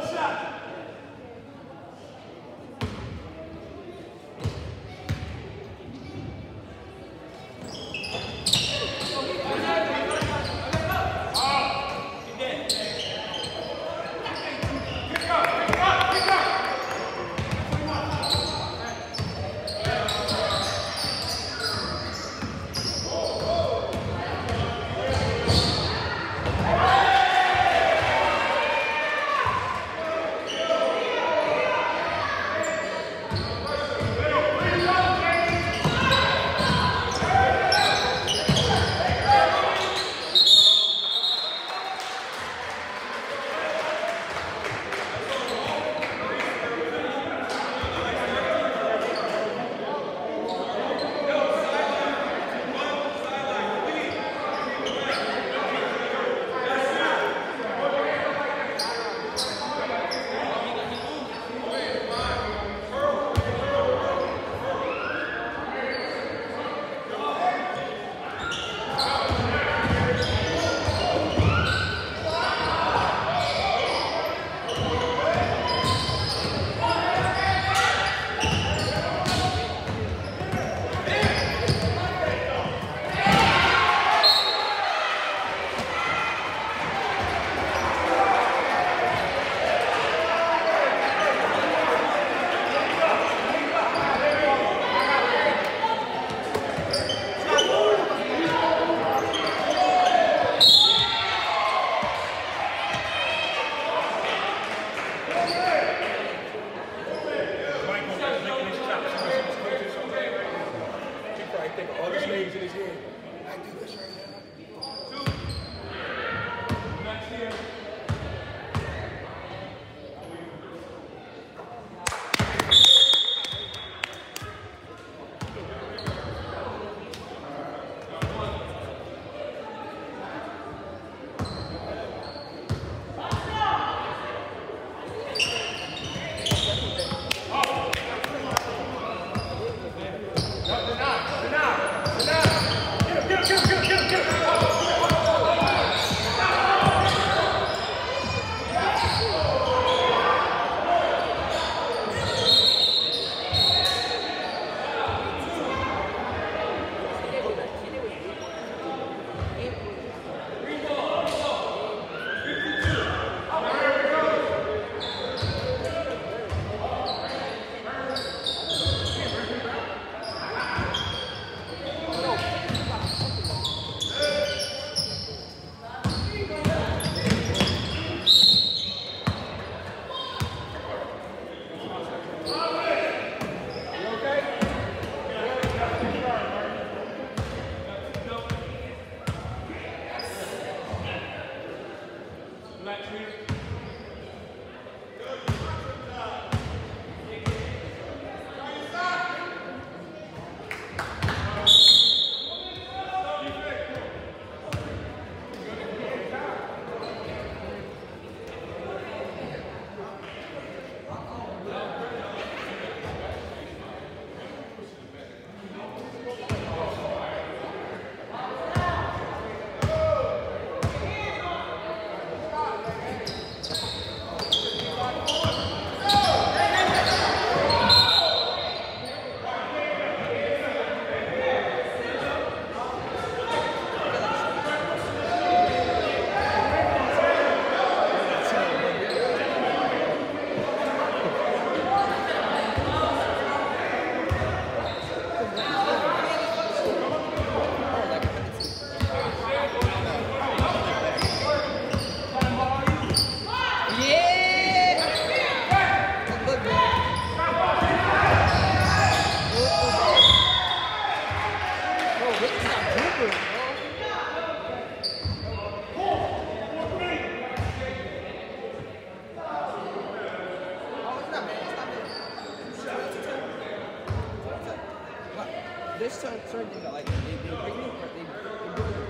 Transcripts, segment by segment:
One shot. this certain thing that like they, they bring it, they, they bring it.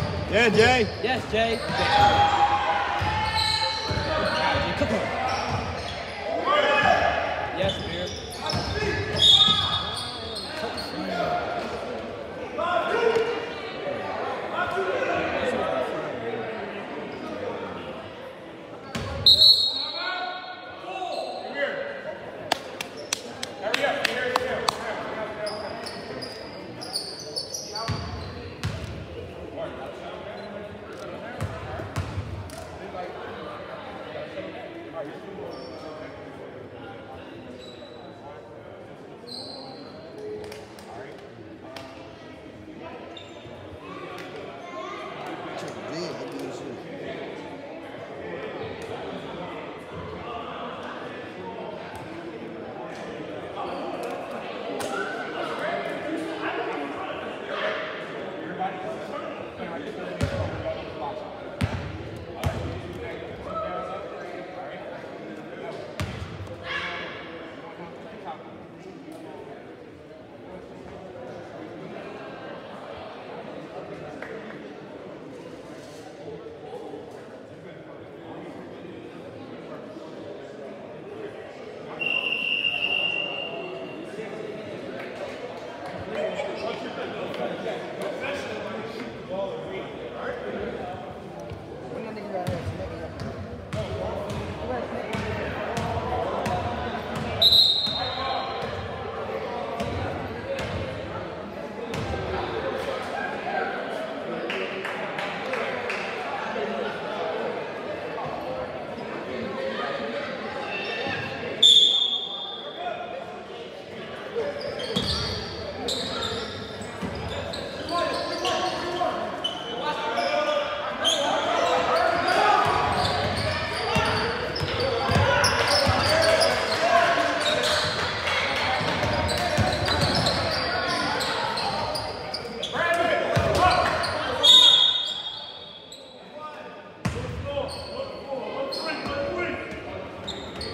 Yeah, Jay? Yes, Jay. Jay. Come on.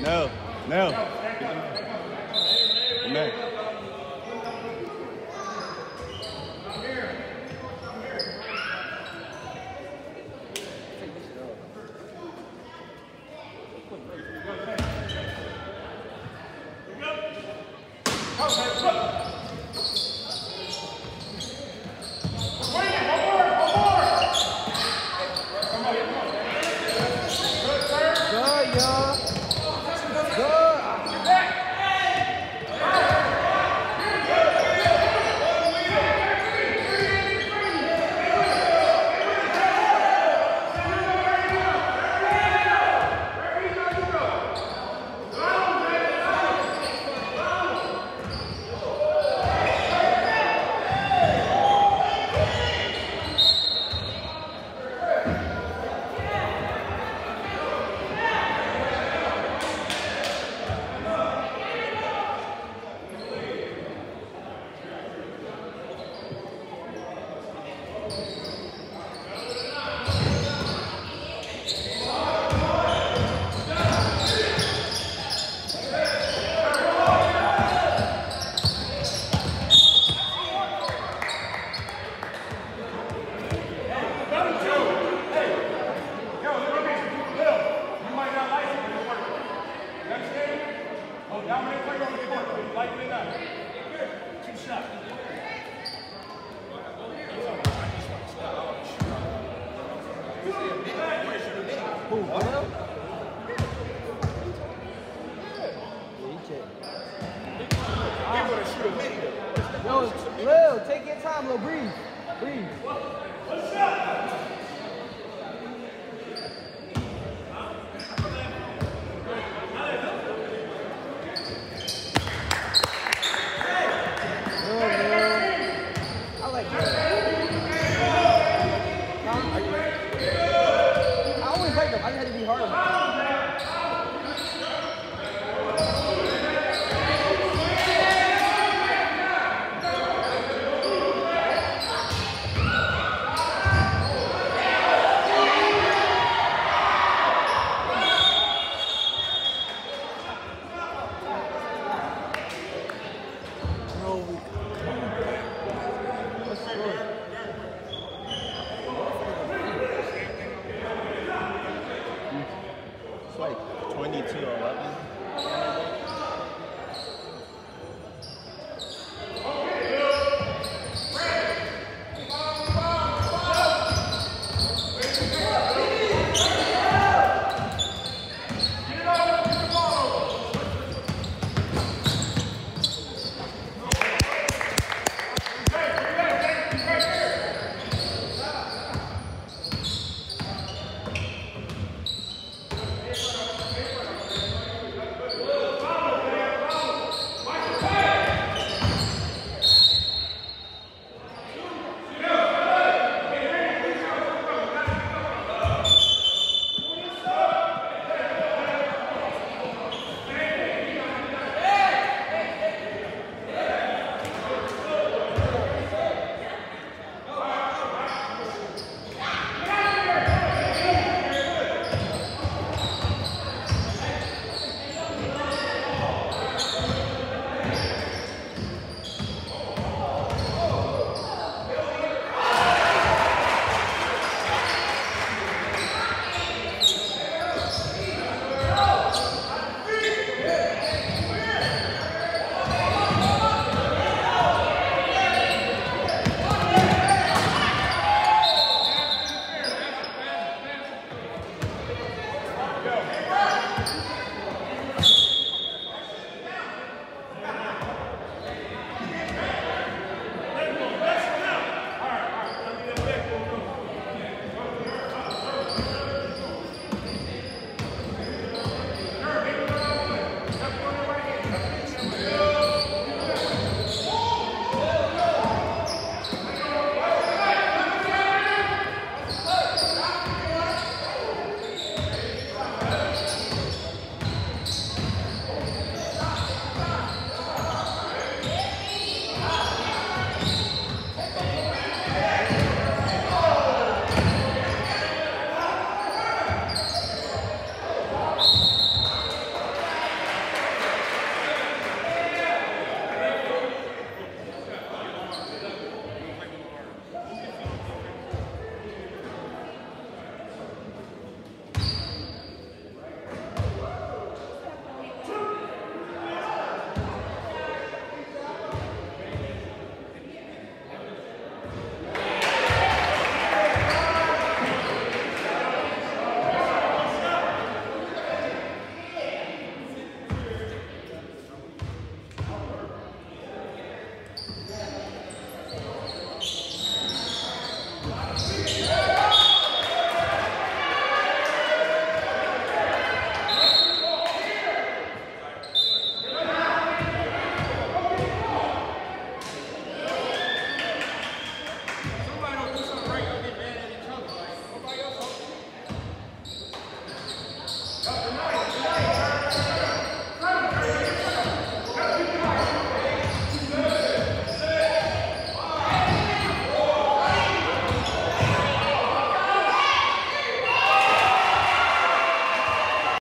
No, no. Amen. Yo, Lil, take your time, Lil. Breathe. Breathe. Hallelujah.